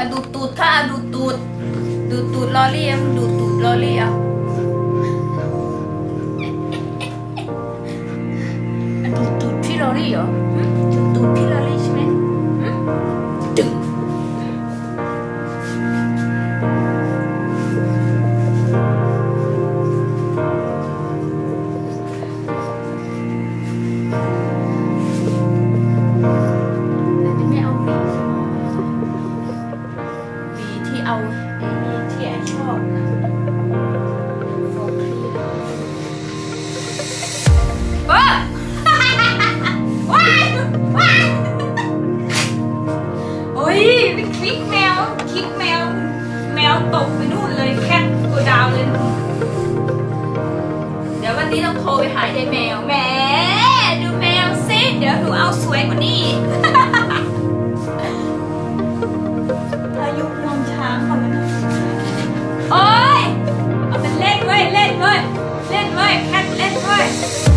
อะดูดตูดดูดตูดลอรี่อะดูดตูดลอรี่อะอะดูดตูดพี่ลอรี่เหรอ ชอบนะโฟคลีเออว้ายว้ายโอ้ยวิกวิกแมวคลิกแมว แมวตกไปนู่นเลยแคทตัวดาวเลย เดี๋ยววันนี้ต้องโทรไปหายายแมวแหม thôi, khách lên thôi.